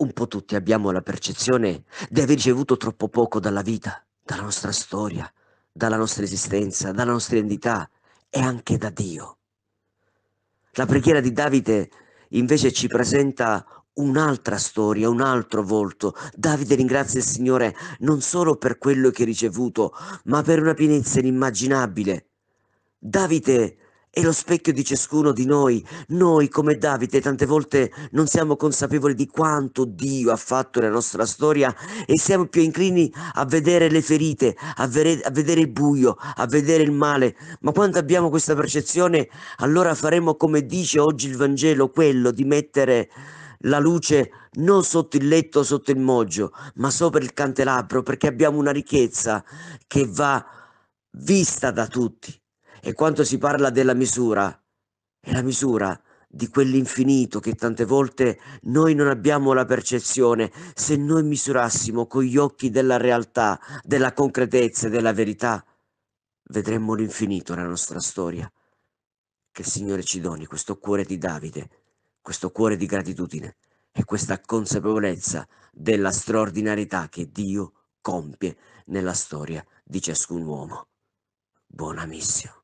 un po' tutti abbiamo la percezione di aver ricevuto troppo poco dalla vita, dalla nostra storia, dalla nostra esistenza, dalla nostra identità e anche da Dio. La preghiera di Davide invece ci presenta un'altra storia, un altro volto. Davide ringrazia il Signore non solo per quello che ha ricevuto, ma per una pienezza inimmaginabile. Davide è lo specchio di ciascuno di noi. Noi, come Davide, tante volte non siamo consapevoli di quanto Dio ha fatto nella nostra storia e siamo più inclini a vedere le ferite, a, vedere, a vedere il buio, a vedere il male. Ma quando abbiamo questa percezione, allora faremo come dice oggi il Vangelo, quello di mettere la luce non sotto il letto, sotto il moggio, ma sopra il candelabro, perché abbiamo una ricchezza che va vista da tutti. E quando si parla della misura, è la misura di quell'infinito che tante volte noi non abbiamo la percezione. Se noi misurassimo con gli occhi della realtà, della concretezza e della verità, vedremmo l'infinito nella nostra storia. Che il Signore ci doni questo cuore di Davide, questo cuore di gratitudine e questa consapevolezza della straordinarietà che Dio compie nella storia di ciascun uomo. Buona missione.